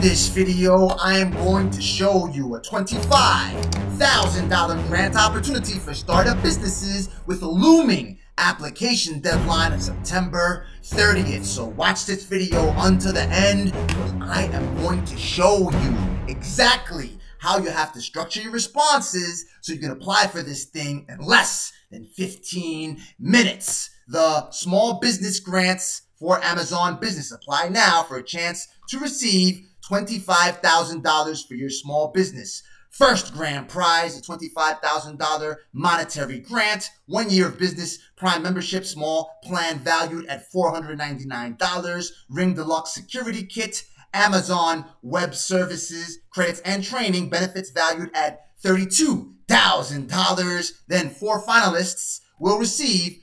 In this video, I am going to show you a $25,000 grant opportunity for startup businesses with a looming application deadline of September 30th. So watch this video until the end because I am going to show you exactly how you have to structure your responses so you can apply for this thing in less than 15 minutes. The small business grants for Amazon Business. Apply now for a chance to receive $25,000 for your small business. First grand prize, a $25,000 monetary grant, one year of business prime membership, small plan valued at $499, Ring Deluxe security kit, Amazon Web Services credits and training benefits valued at $32,000. Then four finalists will receive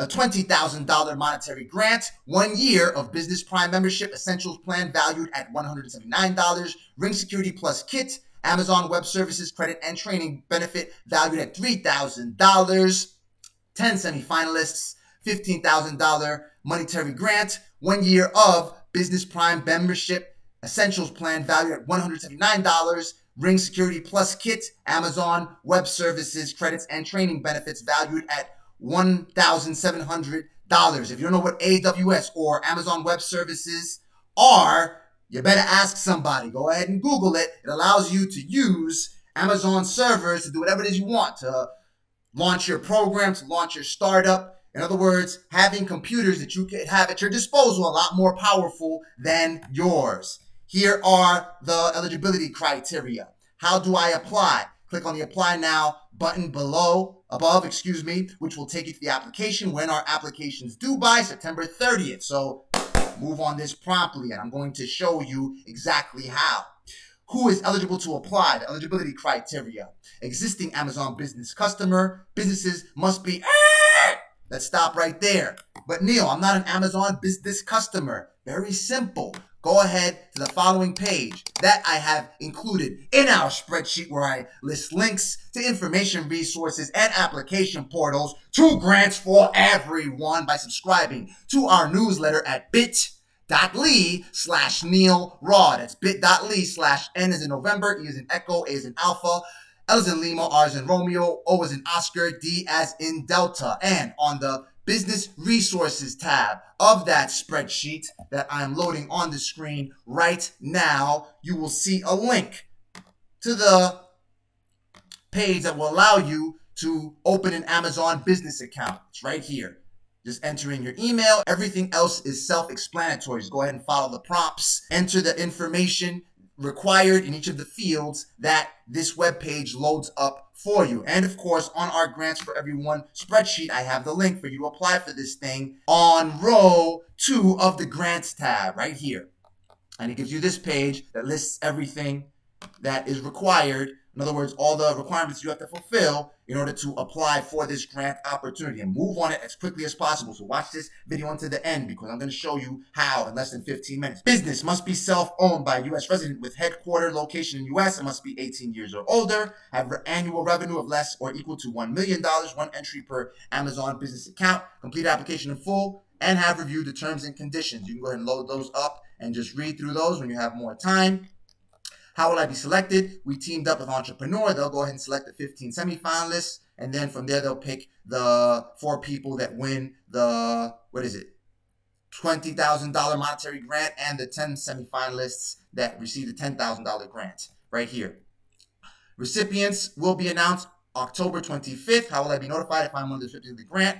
a $20,000 monetary grant, one year of Business Prime membership essentials plan valued at $179, Ring Security Plus kit, Amazon Web Services credit and training benefit valued at $3,000, 10 semifinalists, $15,000 monetary grant, one year of Business Prime membership essentials plan valued at $179, Ring Security Plus kit, Amazon Web Services credits and training benefits valued at $1,700. If you don't know what AWS or Amazon Web Services are, you better ask somebody. Go ahead and Google it. It allows you to use Amazon servers to do whatever it is you want to launch your program, to launch your startup. In other words, having computers that you can have at your disposal a lot more powerful than yours. Here are the eligibility criteria. How do I apply? Click on the apply now button below, above, excuse me, which will take you to the application when our application's due by September 30th. So move on this promptly and I'm going to show you exactly how. Who is eligible to apply? The eligibility criteria. Existing Amazon business customer. Businesses must be. Let's stop right there. But Neal, I'm not an Amazon business customer. Very simple go ahead to the following page that I have included in our spreadsheet where I list links to information resources and application portals to grants for everyone by subscribing to our newsletter at bit.ly slash nealrod. That's bit.ly slash N is in November, E is in Echo, A is in Alpha, L is in Lima, R is in Romeo, O is in Oscar, D as in Delta. And on the Business Resources tab of that spreadsheet that I'm loading on the screen right now, you will see a link to the page that will allow you to open an Amazon business account. It's right here. Just enter in your email. Everything else is self-explanatory. Just go ahead and follow the prompts. Enter the information required in each of the fields that this web page loads up for you. And of course, on our Grants for Everyone spreadsheet, I have the link for you to apply for this thing on row two of the Grants tab right here. And it gives you this page that lists everything that is required in other words, all the requirements you have to fulfill in order to apply for this grant opportunity and move on it as quickly as possible. So watch this video until the end because I'm going to show you how in less than 15 minutes. Business must be self-owned by a U.S. resident with headquarter location in U.S. and must be 18 years or older, have annual revenue of less or equal to $1 million, one entry per Amazon business account, complete application in full, and have reviewed the terms and conditions. You can go ahead and load those up and just read through those when you have more time. How will I be selected? We teamed up with Entrepreneur. They'll go ahead and select the 15 semifinalists. And then from there, they'll pick the four people that win the, what is it? $20,000 monetary grant and the 10 semifinalists that receive the $10,000 grant right here. Recipients will be announced October 25th. How will I be notified if I'm one of the recipients of the grant?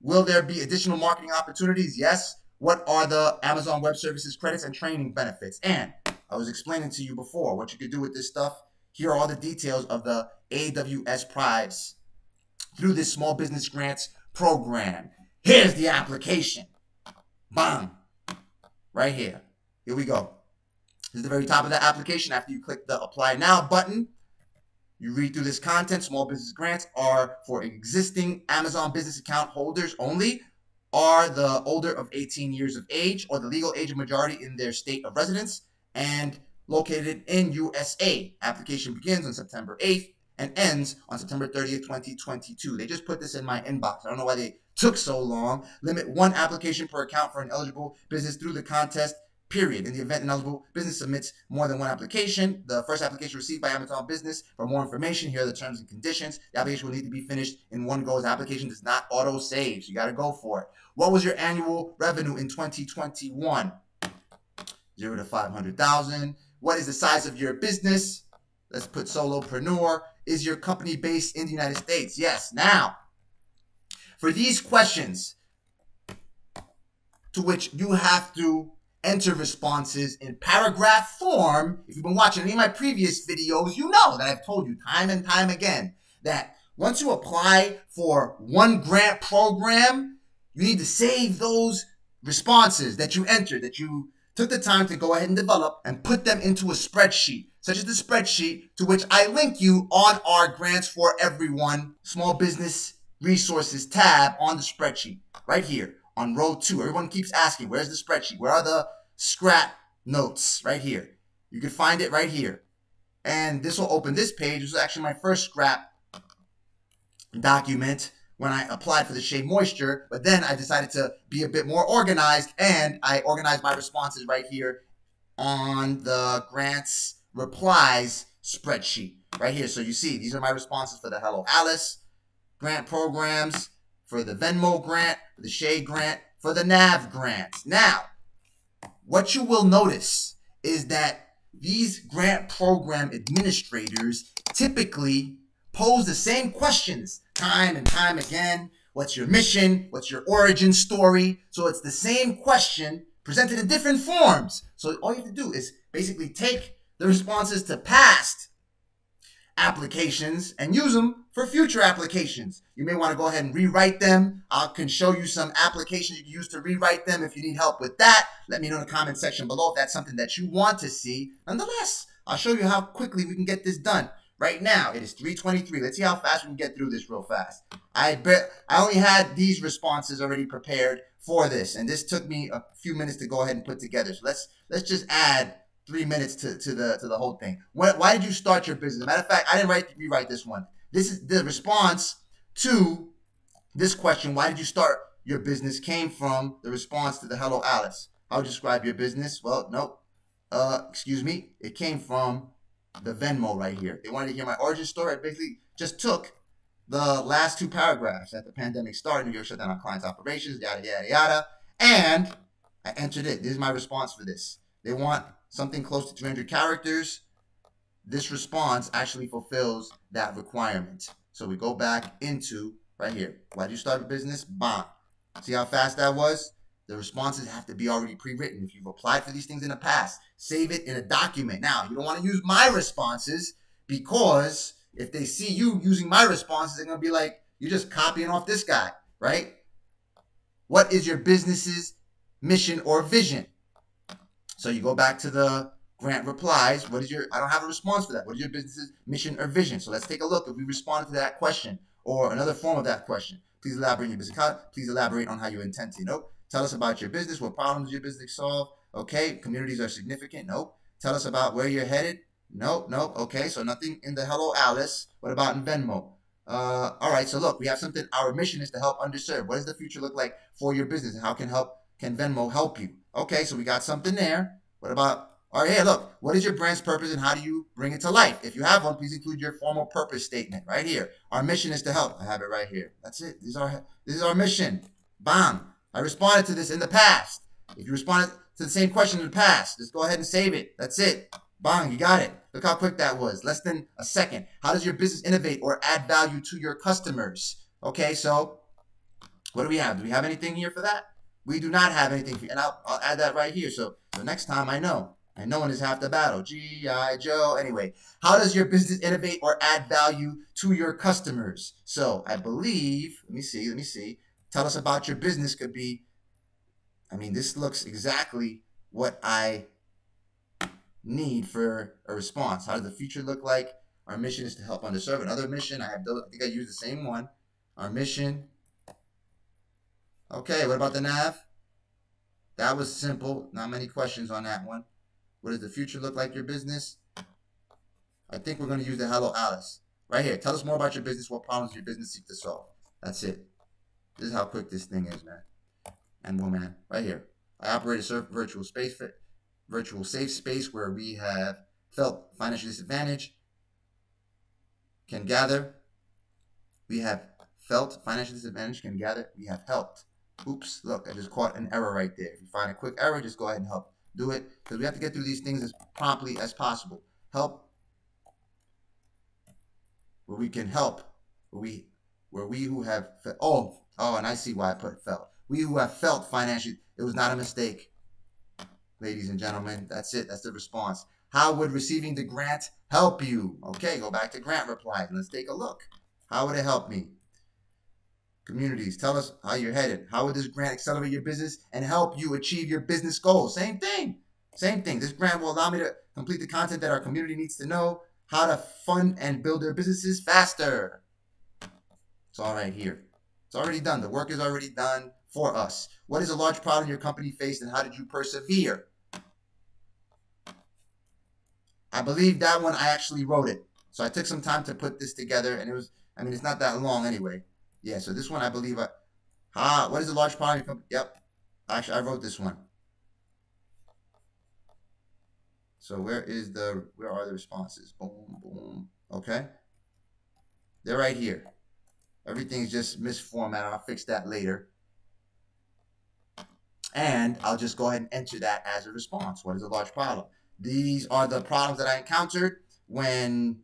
Will there be additional marketing opportunities? Yes. What are the Amazon Web Services credits and training benefits? And I was explaining to you before what you could do with this stuff. Here are all the details of the AWS prize through this small business grants program. Here's the application. Bam. Right here. Here we go. This is the very top of the application. After you click the apply now button, you read through this content. Small business grants are for existing Amazon business account holders only, are the older of 18 years of age or the legal age of majority in their state of residence and located in USA. Application begins on September 8th and ends on September 30th, 2022. They just put this in my inbox. I don't know why they took so long. Limit one application per account for an eligible business through the contest period. In the event an eligible business submits more than one application, the first application received by Amazon Business for more information, here are the terms and conditions. The application will need to be finished in one go. The application does not auto save, so you got to go for it. What was your annual revenue in 2021? Zero to 500,000. What is the size of your business? Let's put solopreneur. Is your company based in the United States? Yes. Now, for these questions, to which you have to enter responses in paragraph form. If you've been watching any of my previous videos, you know that I've told you time and time again that once you apply for one grant program, you need to save those responses that you entered, that you took the time to go ahead and develop and put them into a spreadsheet, such as the spreadsheet to which I link you on our Grants for Everyone Small Business Resources tab on the spreadsheet right here on row two. Everyone keeps asking, where's the spreadsheet? Where are the scrap notes? Right here. You can find it right here. And this will open this page. This is actually my first scrap document when I applied for the Shea Moisture, but then I decided to be a bit more organized and I organized my responses right here on the grants replies spreadsheet right here. So you see, these are my responses for the Hello Alice grant programs, for the Venmo grant, the Shea grant, for the NAV grant. Now, what you will notice is that these grant program administrators typically pose the same questions time and time again. What's your mission? What's your origin story? So it's the same question presented in different forms. So all you have to do is basically take the responses to past applications and use them for future applications. You may want to go ahead and rewrite them. I can show you some applications you can use to rewrite them. If you need help with that, let me know in the comment section below if that's something that you want to see. Nonetheless, I'll show you how quickly we can get this done. Right now, it is 323. Let's see how fast we can get through this real fast. I bet I only had these responses already prepared for this, and this took me a few minutes to go ahead and put together. So let's let's just add three minutes to, to the to the whole thing. When, why did you start your business? Matter of fact, I didn't write rewrite this one. This is the response to this question. Why did you start your business? Came from the response to the Hello Alice. How would you describe your business? Well, nope. Uh, excuse me. It came from the Venmo right here. They wanted to hear my origin story. I basically just took the last two paragraphs at the pandemic started. New York shut down our clients' operations. Yada yada yada. And I entered it. This is my response for this. They want something close to 300 characters, this response actually fulfills that requirement. So we go back into right here. Why do you start a business? Bam. See how fast that was? The responses have to be already pre-written. If you've applied for these things in the past, save it in a document. Now, you don't want to use my responses because if they see you using my responses, they're going to be like, you're just copying off this guy, right? What is your business's mission or vision? So you go back to the grant replies. What is your, I don't have a response for that. What is your business's mission or vision? So let's take a look if we responded to that question or another form of that question. Please elaborate on your business. Please elaborate on how you intend to. Nope. Tell us about your business. What problems your business solve? Okay. Communities are significant. Nope. Tell us about where you're headed. Nope. Nope. Okay. So nothing in the Hello Alice. What about in Venmo? Uh, all right. So look, we have something. Our mission is to help underserved. What does the future look like for your business? How can help? Can Venmo help you? Okay, so we got something there. What about, all right, hey, look, what is your brand's purpose and how do you bring it to life? If you have one, please include your formal purpose statement right here. Our mission is to help. I have it right here. That's it. This is our, this is our mission. Bam. I responded to this in the past. If you responded to the same question in the past, just go ahead and save it. That's it. Bang, you got it. Look how quick that was. Less than a second. How does your business innovate or add value to your customers? Okay, so what do we have? Do we have anything here for that? We do not have anything for. And I'll, I'll add that right here. So the next time I know. And knowing is half the battle. G.I. Joe. Anyway, how does your business innovate or add value to your customers? So I believe, let me see, let me see. Tell us about your business could be, I mean, this looks exactly what I need for a response. How does the future look like? Our mission is to help underserved. Another mission, I have, I think I used the same one. Our mission Okay, what about the nav? That was simple. Not many questions on that one. What does the future look like your business? I think we're going to use the Hello Alice. Right here. Tell us more about your business. What problems your business seek to solve. That's it. This is how quick this thing is, man. And woman. Right here. I operate a virtual space virtual safe space where we have felt financial disadvantage can gather. We have felt financial disadvantage can gather. We have helped. Oops, look, I just caught an error right there. If you find a quick error, just go ahead and help do it because we have to get through these things as promptly as possible. Help where we can help, where we where we who have oh oh, and I see why I put felt. We who have felt financially, it was not a mistake, ladies and gentlemen. That's it. That's the response. How would receiving the grant help you? Okay, go back to grant replies and let's take a look. How would it help me? Communities, tell us how you're headed. How would this grant accelerate your business and help you achieve your business goals? Same thing. Same thing. This grant will allow me to complete the content that our community needs to know how to fund and build their businesses faster. It's all right here. It's already done. The work is already done for us. What is a large problem your company faced and how did you persevere? I believe that one I actually wrote it. So I took some time to put this together and it was, I mean, it's not that long anyway. Yeah, so this one I believe I, ah, what is a large problem your company? Yep. Actually, I wrote this one. So where is the, where are the responses? Boom, boom. Okay. They're right here. Everything's just misformatted. I'll fix that later. And I'll just go ahead and enter that as a response. What is a large problem? These are the problems that I encountered when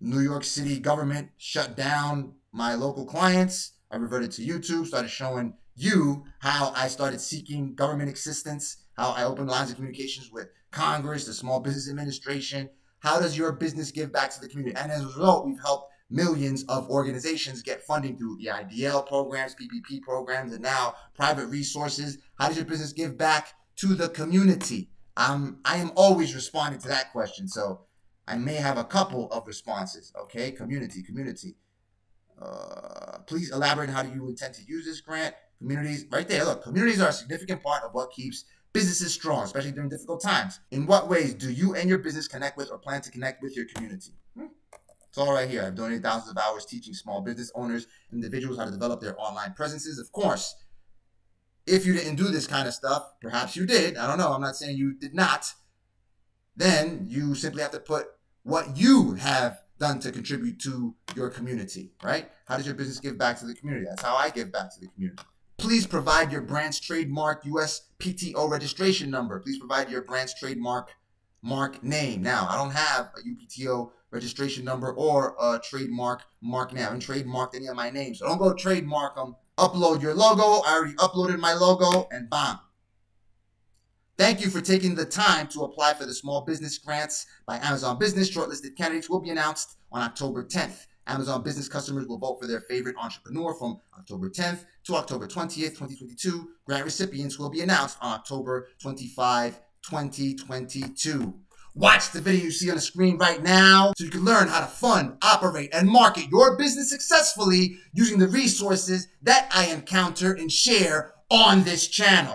New York City government shut down my local clients. I reverted to YouTube, started showing you how I started seeking government assistance, how I opened lines of communications with Congress, the Small Business Administration. How does your business give back to the community? And as a result, we've helped millions of organizations get funding through the EIDL programs, PPP programs, and now private resources. How does your business give back to the community? Um, I am always responding to that question. So I may have a couple of responses. Okay, community, community. Uh, please elaborate how do you intend to use this grant? Communities, right there. Look, communities are a significant part of what keeps businesses strong, especially during difficult times. In what ways do you and your business connect with or plan to connect with your community? Hmm. It's all right here. I've donated thousands of hours teaching small business owners, individuals how to develop their online presences. Of course, if you didn't do this kind of stuff, perhaps you did. I don't know. I'm not saying you did not. Then you simply have to put what you have done to contribute to your community, right? How does your business give back to the community? That's how I give back to the community. Please provide your brand's trademark USPTO registration number. Please provide your brand's trademark mark name. Now, I don't have a UPTO registration number or trademark mark. I haven't trademarked any of my names. So don't go trademark them. Upload your logo. I already uploaded my logo and bam. Thank you for taking the time to apply for the Small Business Grants by Amazon Business. Shortlisted candidates will be announced on October 10th. Amazon business customers will vote for their favorite entrepreneur from October 10th to October 20th, 2022. Grant recipients will be announced on October 25, 2022. Watch the video you see on the screen right now so you can learn how to fund, operate, and market your business successfully using the resources that I encounter and share on this channel.